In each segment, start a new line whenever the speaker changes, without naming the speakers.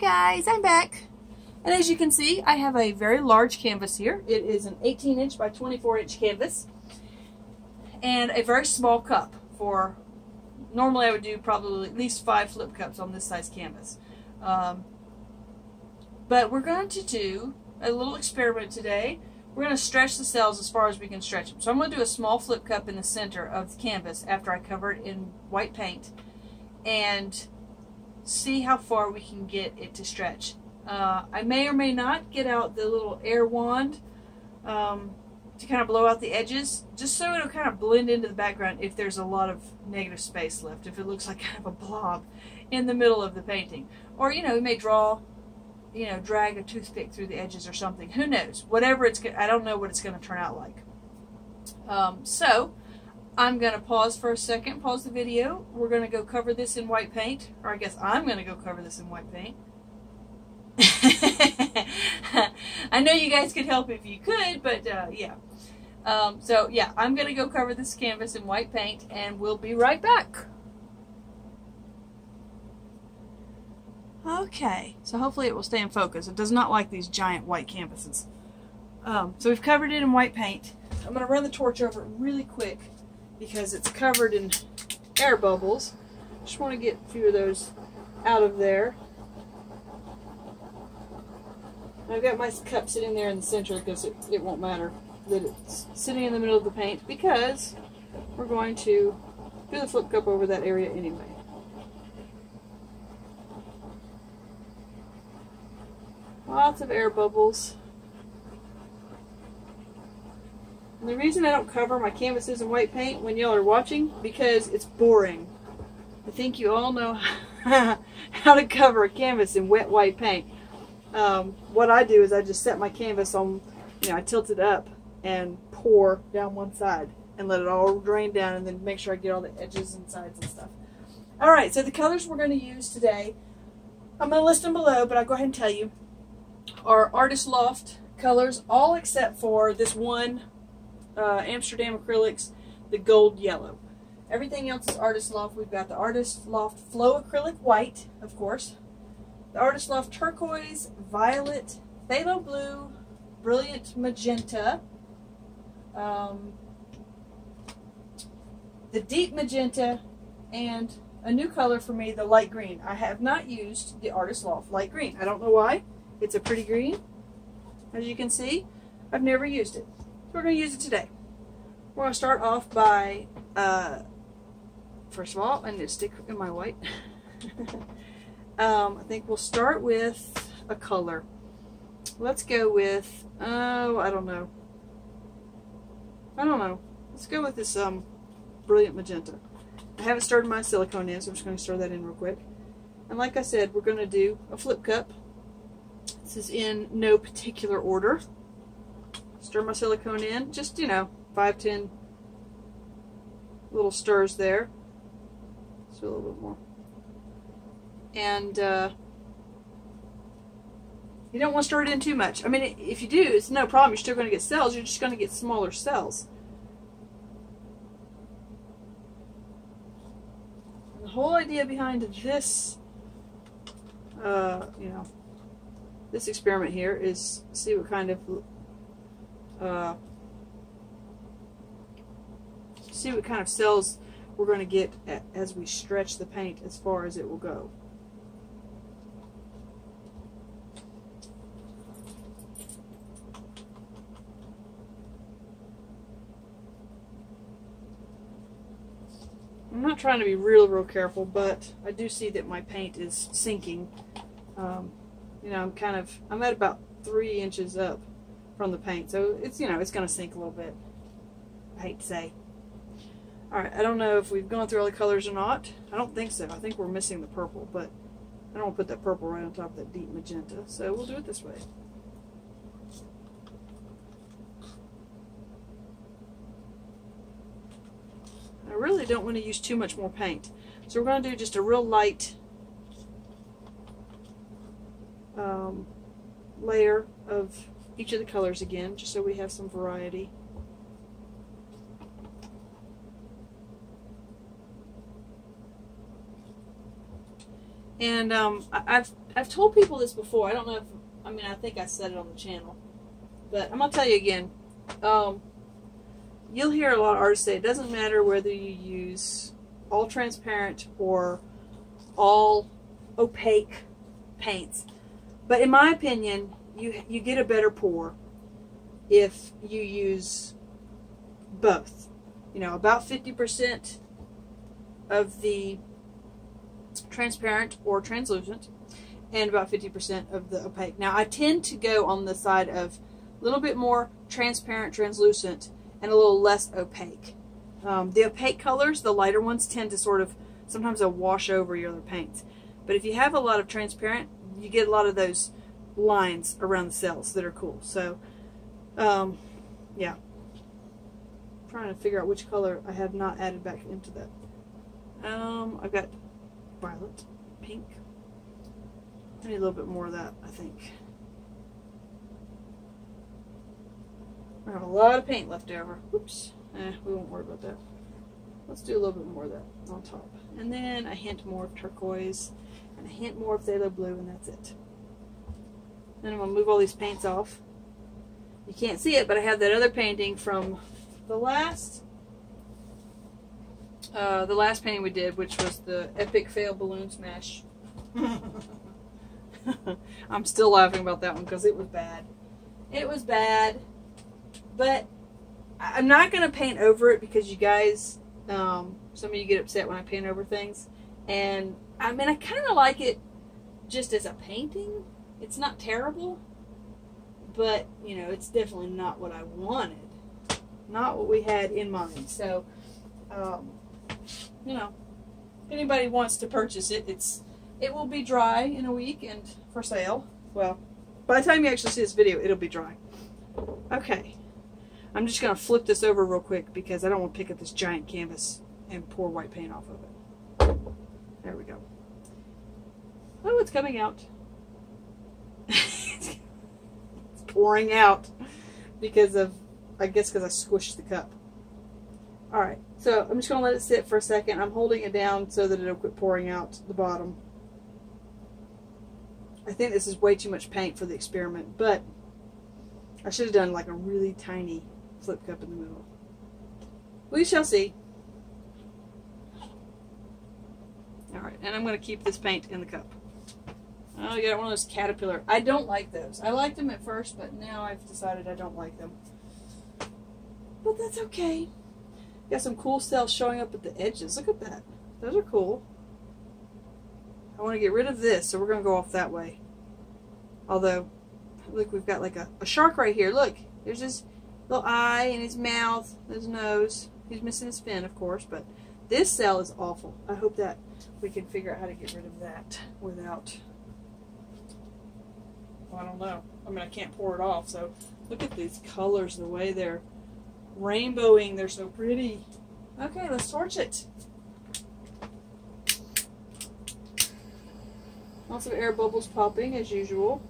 Guys, I'm back. And as you can see, I have a very large canvas here. It is an 18 inch by 24 inch canvas and a very small cup for, normally I would do probably at least five flip cups on this size canvas. Um, but we're going to do a little experiment today. We're going to stretch the cells as far as we can stretch them. So I'm going to do a small flip cup in the center of the canvas after I cover it in white paint and see how far we can get it to stretch. Uh, I may or may not get out the little air wand um, to kind of blow out the edges, just so it'll kind of blend into the background if there's a lot of negative space left, if it looks like kind of a blob in the middle of the painting. Or, you know, we may draw, you know, drag a toothpick through the edges or something. Who knows? Whatever it's, I don't know what it's going to turn out like. Um, so, I'm going to pause for a second, pause the video. We're going to go cover this in white paint, or I guess I'm going to go cover this in white paint. I know you guys could help if you could, but uh, yeah. Um, so yeah, I'm going to go cover this canvas in white paint and we'll be right back. Okay, so hopefully it will stay in focus. It does not like these giant white canvases. Um, so we've covered it in white paint. I'm going to run the torch over it really quick because it's covered in air bubbles. I just want to get a few of those out of there. I've got my cup sitting there in the center because it, it won't matter that it's sitting in the middle of the paint because we're going to do the flip cup over that area anyway. Lots of air bubbles. And the reason I don't cover my canvases in white paint when y'all are watching, because it's boring. I think you all know how to cover a canvas in wet white paint. Um, what I do is I just set my canvas on, you know, I tilt it up and pour down one side and let it all drain down and then make sure I get all the edges and sides and stuff. All right, so the colors we're going to use today, I'm going to list them below, but I'll go ahead and tell you, are Artist Loft colors, all except for this one uh, Amsterdam Acrylics, the gold yellow. Everything else is Artist Loft. We've got the Artist Loft Flow Acrylic White, of course, the Artist Loft Turquoise, Violet, Phthalo Blue, Brilliant Magenta, um, the deep magenta, and a new color for me, the light green. I have not used the Artist Loft light green. I don't know why. It's a pretty green, as you can see. I've never used it. We're going to use it today. We're going to start off by, uh, first of all, I need to stick in my white. um, I think we'll start with a color. Let's go with, oh, I don't know. I don't know. Let's go with this um, Brilliant Magenta. I haven't started my silicone in, so I'm just going to stir that in real quick. And like I said, we're going to do a flip cup. This is in no particular order. Stir my silicone in. Just, you know, five, ten little stirs there. Just a little bit more. And uh, you don't want to stir it in too much. I mean, if you do, it's no problem. You're still going to get cells. You're just going to get smaller cells. And the whole idea behind this, uh, you know, this experiment here is see what kind of, uh, see what kind of cells we're going to get as we stretch the paint as far as it will go. I'm not trying to be real, real careful, but I do see that my paint is sinking. Um, you know, I'm kind of, I'm at about three inches up from the paint, so it's, you know, it's going to sink a little bit. I hate to say. Alright, I don't know if we've gone through all the colors or not. I don't think so. I think we're missing the purple, but I don't want to put that purple right on top of that deep magenta, so we'll do it this way. I really don't want to use too much more paint. So we're going to do just a real light um, layer of each of the colors again, just so we have some variety. And um, I've I've told people this before. I don't know if I mean I think I said it on the channel, but I'm gonna tell you again. Um, you'll hear a lot of artists say it doesn't matter whether you use all transparent or all opaque paints, but in my opinion, you you get a better pour if you use both. You know, about fifty percent of the transparent or translucent and about 50% of the opaque. Now I tend to go on the side of a little bit more transparent, translucent, and a little less opaque. Um, the opaque colors, the lighter ones, tend to sort of, sometimes they'll wash over your other paints. But if you have a lot of transparent, you get a lot of those lines around the cells that are cool. So, um, yeah. I'm trying to figure out which color I have not added back into that. Um, I've got violet, pink. I need a little bit more of that, I think. I have a lot of paint left over. Oops. Eh, we won't worry about that. Let's do a little bit more of that on top. And then a hint more of turquoise and a hint more of phthalo blue and that's it. Then I'm going to move all these paints off. You can't see it, but I have that other painting from the last uh, the last painting we did, which was the epic fail balloon smash. I'm still laughing about that one because it was bad. It was bad, but I'm not gonna paint over it because you guys, um, some of you get upset when I paint over things, and I mean I kind of like it just as a painting. It's not terrible, but you know it's definitely not what I wanted, not what we had in mind. So. Um, you know, if anybody wants to purchase it, it's it will be dry in a week and for sale. Well, by the time you actually see this video, it'll be dry. Okay. I'm just going to flip this over real quick because I don't want to pick up this giant canvas and pour white paint off of it. There we go. Oh, it's coming out. it's pouring out because of, I guess because I squished the cup. Alright, so I'm just going to let it sit for a second. I'm holding it down so that it'll quit pouring out the bottom. I think this is way too much paint for the experiment, but I should have done like a really tiny flip cup in the middle. We shall see. Alright, and I'm going to keep this paint in the cup. Oh, you got one of those caterpillar. I don't like those. I liked them at first, but now I've decided I don't like them. But that's okay. Got some cool cells showing up at the edges. Look at that. Those are cool. I want to get rid of this, so we're going to go off that way. Although, look, we've got like a, a shark right here. Look, there's his little eye and his mouth, his nose. He's missing his fin, of course, but this cell is awful. I hope that we can figure out how to get rid of that without... I don't know. I mean, I can't pour it off, so look at these colors, the way they're rainbowing. They're so pretty. Okay, let's torch it. Lots of air bubbles popping as usual.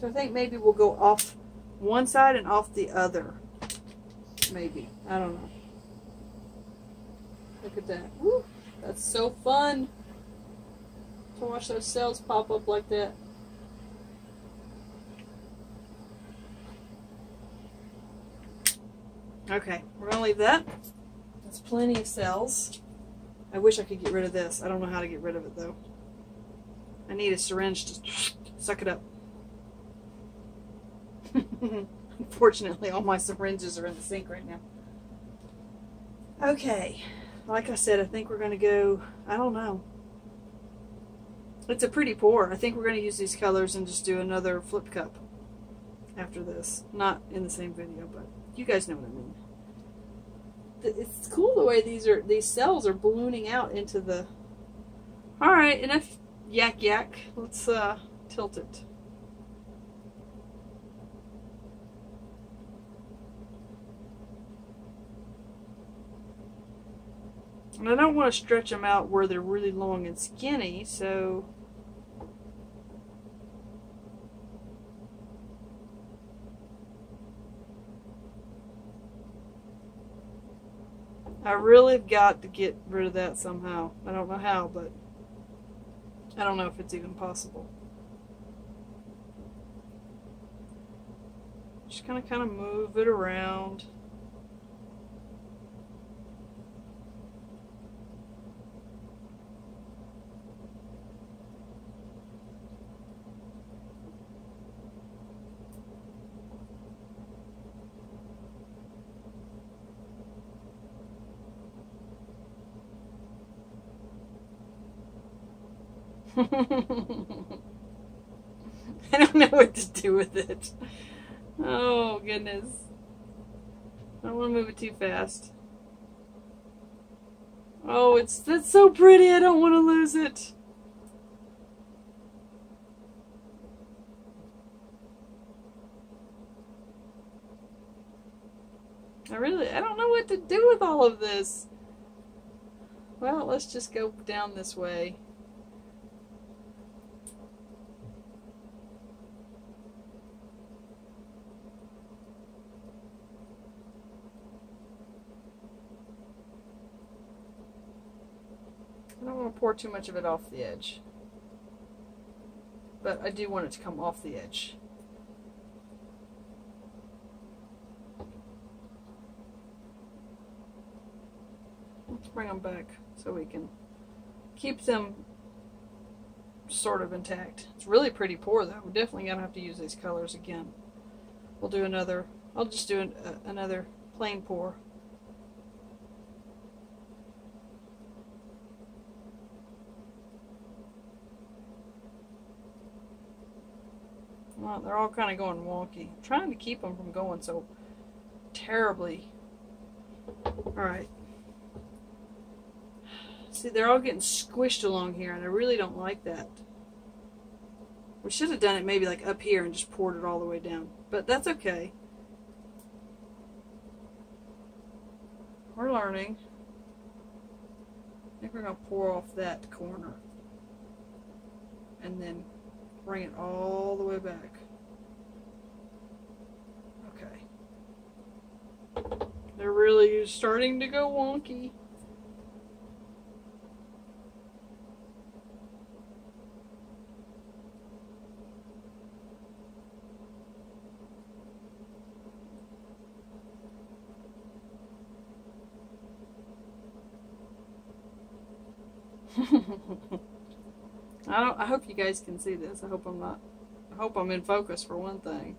So I think maybe we'll go off one side and off the other. Maybe. I don't know. Look at that. Woo, that's so fun to watch those cells pop up like that. Okay, we're going to leave that. That's plenty of cells. I wish I could get rid of this. I don't know how to get rid of it though. I need a syringe to suck it up. Unfortunately, all my syringes are in the sink right now. Okay, like I said, I think we're going to go, I don't know. It's a pretty pour. I think we're going to use these colors and just do another flip cup after this. Not in the same video, but you guys know what I mean. It's cool the way these are these cells are ballooning out into the. All right, enough yak yak. Let's uh, tilt it. And I don't want to stretch them out where they're really long and skinny, so... I really got to get rid of that somehow. I don't know how, but I don't know if it's even possible. Just kind of kind of move it around. I don't know what to do with it. Oh, goodness. I don't want to move it too fast. Oh, it's that's so pretty. I don't want to lose it. I really, I don't know what to do with all of this. Well, let's just go down this way. Pour too much of it off the edge. But I do want it to come off the edge. Let's bring them back so we can keep them sort of intact. It's really pretty pour though. We're definitely going to have to use these colors again. We'll do another, I'll just do an, uh, another plain pour. Well, they're all kind of going wonky. I'm trying to keep them from going so terribly. Alright. See, they're all getting squished along here, and I really don't like that. We should have done it maybe like up here and just poured it all the way down. But that's okay. We're learning. I think we're going to pour off that corner. And then bring it all the way back. Okay. They're really starting to go wonky. I hope you guys can see this. I hope I'm not. I hope I'm in focus for one thing.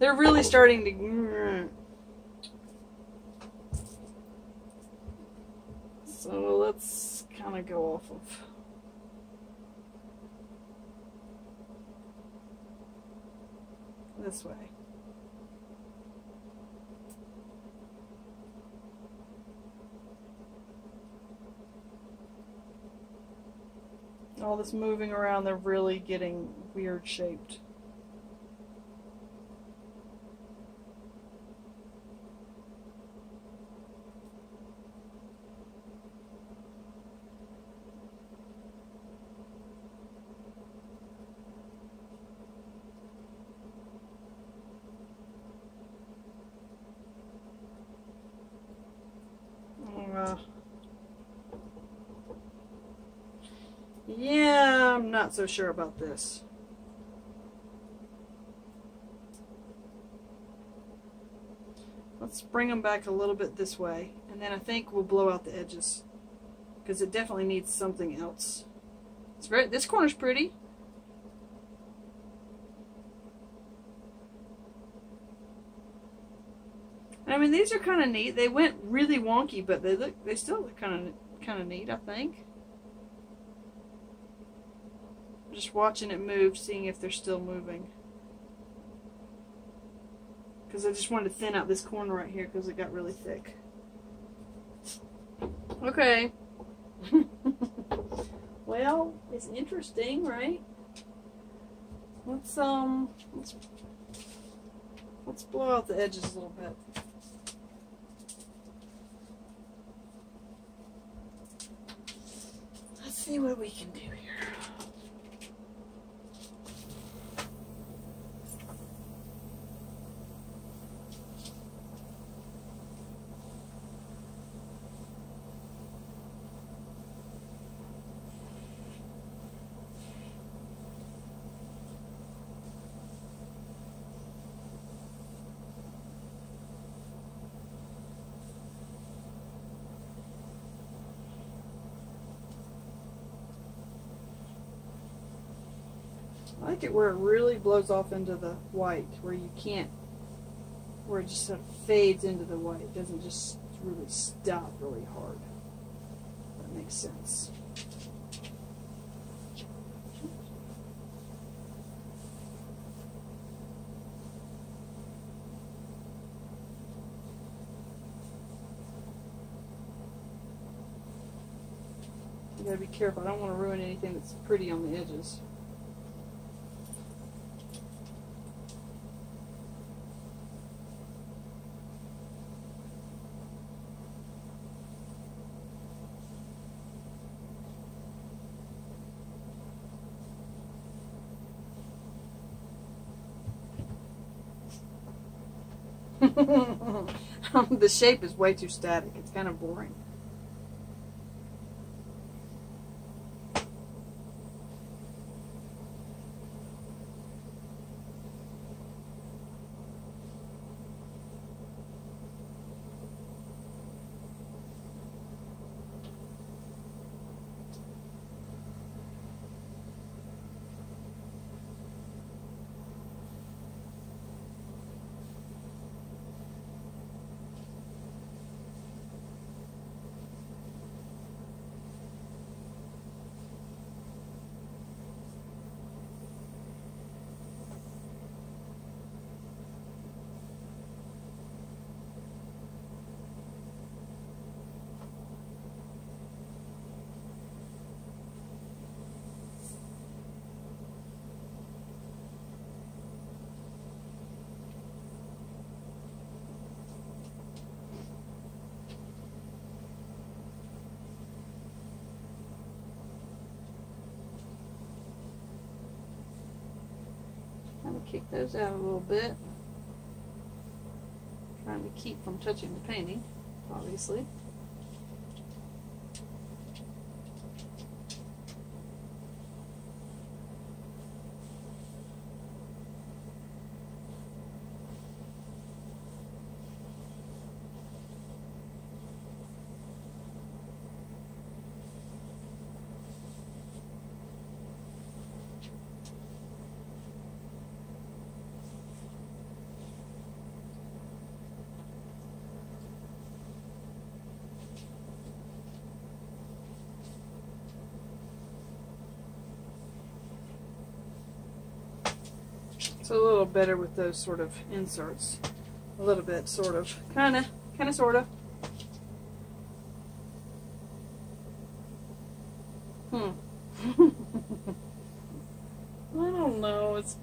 They're really oh. starting to. So let's kind of go off of. This way. All this moving around, they're really getting weird shaped. Yeah, I'm so sure about this. Let's bring them back a little bit this way, and then I think we'll blow out the edges because it definitely needs something else. It's very. This corner's pretty. I mean, these are kind of neat. They went really wonky, but they look. They still look kind of kind of neat. I think. Just watching it move, seeing if they're still moving. Because I just wanted to thin out this corner right here because it got really thick. Okay. well, it's interesting, right? Let's um let's let's blow out the edges a little bit. Let's see what we can do here. I like it where it really blows off into the white, where you can't, where it just sort of fades into the white. It doesn't just really stop really hard. That makes sense. You gotta be careful. I don't want to ruin anything that's pretty on the edges. Um, the shape is way too static. It's kind of boring. Kick those out a little bit. Trying to keep from touching the painting, obviously. It's a little better with those sort of inserts. A little bit, sort of. Kind of. Kind of, sort of. Hmm. I don't know. It's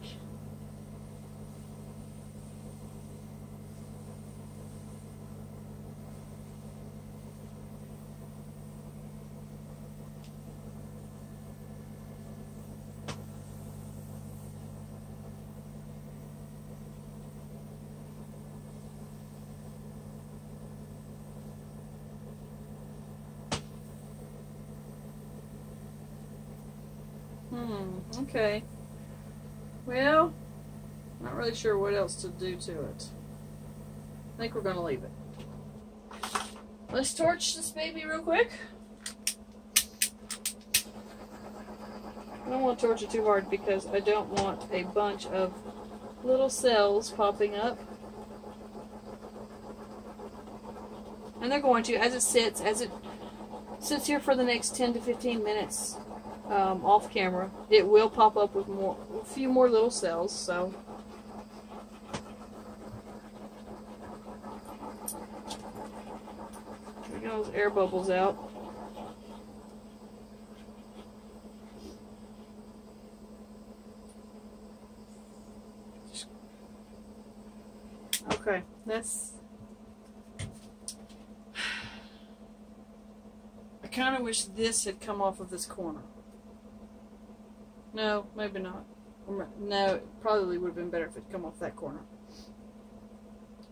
Hmm, okay. Well, not really sure what else to do to it. I think we're going to leave it. Let's torch this baby real quick. I don't want to torch it too hard because I don't want a bunch of little cells popping up. And they're going to, as it sits, as it sits here for the next 10 to 15 minutes, um, off camera. It will pop up with more, a few more little cells, so. Get those air bubbles out. Okay, that's I kind of wish this had come off of this corner. No, maybe not. No, it probably would have been better if it come off that corner.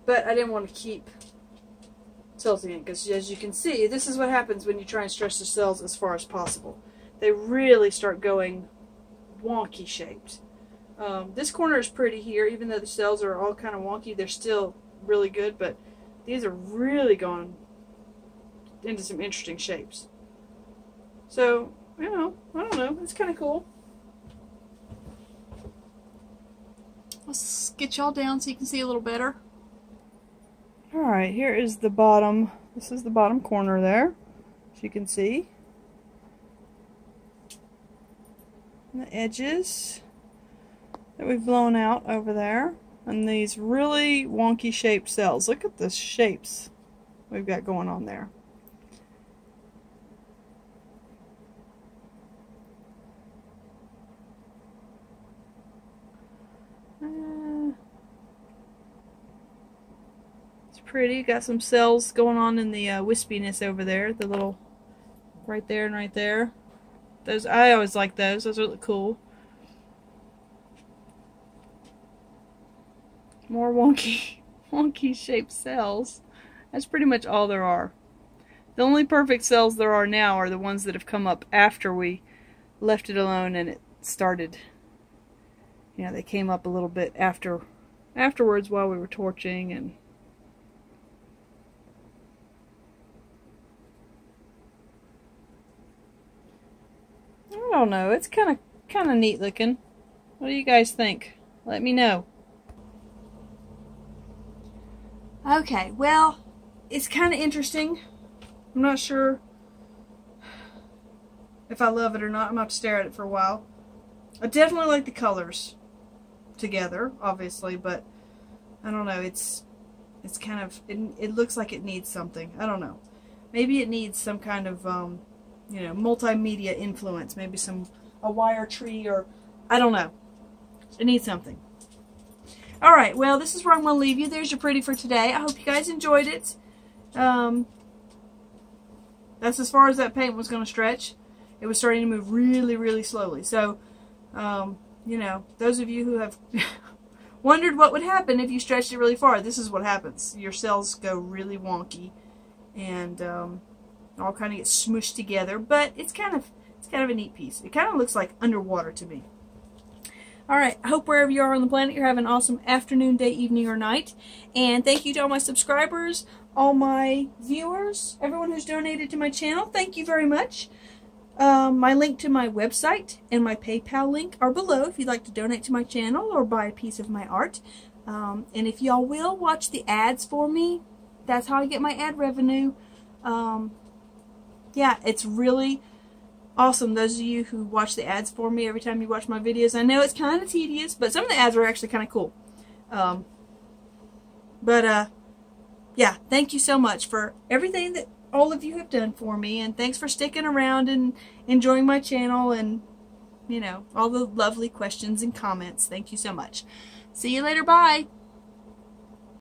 But I didn't want to keep tilting it because as you can see, this is what happens when you try and stretch the cells as far as possible. They really start going wonky shaped. Um, this corner is pretty here, even though the cells are all kind of wonky, they're still really good, but these are really going into some interesting shapes. So, you know, I don't know, it's kind of cool. Let's get y'all down so you can see a little better.
Alright, here is the bottom. This is the bottom corner there, as you can see. And the edges that we've blown out over there. And these really wonky shaped cells. Look at the shapes we've got going on there. Pretty. Got some cells going on in the uh, wispiness over there. The little right there and right there. Those I always like those. Those are cool. More wonky, wonky shaped cells. That's pretty much all there are. The only perfect cells there are now are the ones that have come up after we left it alone and it started. You know, they came up a little bit after, afterwards while we were torching and don't know. It's kind of kind of neat looking. What do you guys think? Let me know.
Okay, well, it's kind of interesting. I'm not sure if I love it or not. I'm going to have to stare at it for a while. I definitely like the colors together, obviously, but I don't know. It's it's kind of, it, it looks like it needs something. I don't know. Maybe it needs some kind of, um, you know, multimedia influence. Maybe some, a wire tree or, I don't know. It needs something. Alright, well, this is where I'm going to leave you. There's your pretty for today. I hope you guys enjoyed it. Um, that's as far as that paint was going to stretch. It was starting to move really, really slowly. So, um, you know, those of you who have wondered what would happen if you stretched it really far, this is what happens. Your cells go really wonky and um, all kind of get smushed together. But it's kind of it's kind of a neat piece. It kind of looks like underwater to me. Alright, I hope wherever you are on the planet you're having an awesome afternoon, day, evening, or night. And thank you to all my subscribers, all my viewers, everyone who's donated to my channel. Thank you very much. Um, my link to my website and my PayPal link are below if you'd like to donate to my channel or buy a piece of my art. Um, and if y'all will watch the ads for me, that's how I get my ad revenue. Um, yeah, it's really awesome. Those of you who watch the ads for me every time you watch my videos, I know it's kind of tedious, but some of the ads are actually kind of cool. Um, but, uh, yeah, thank you so much for everything that all of you have done for me, and thanks for sticking around and enjoying my channel and, you know, all the lovely questions and comments. Thank you so much. See you later. Bye.